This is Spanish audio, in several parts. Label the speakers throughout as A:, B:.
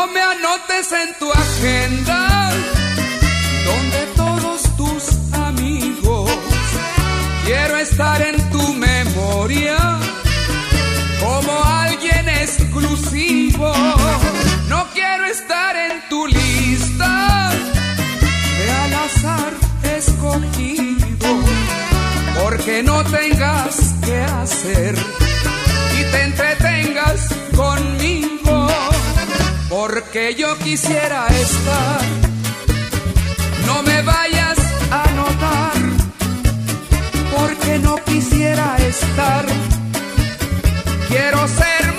A: No me anotes en tu agenda, donde todos tus amigos. Quiero estar en tu memoria como alguien exclusivo. No quiero estar en tu lista de al azar escogido, porque no tengas que hacer y te entretengas yo quisiera estar. No me vayas a notar, porque no quisiera estar. Quiero ser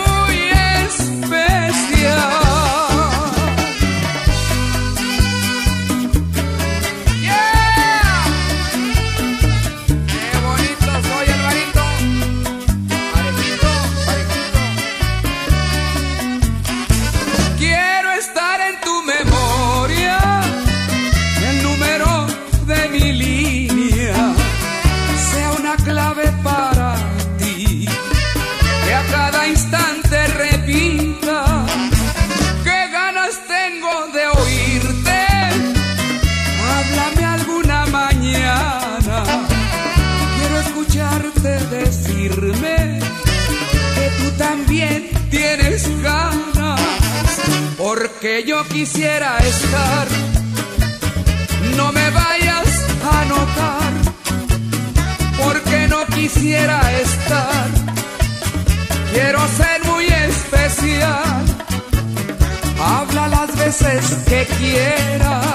A: porque yo quisiera estar, no me vayas a notar, porque no quisiera estar, quiero ser muy especial, habla las veces que quieras,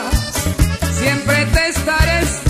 A: siempre te estaré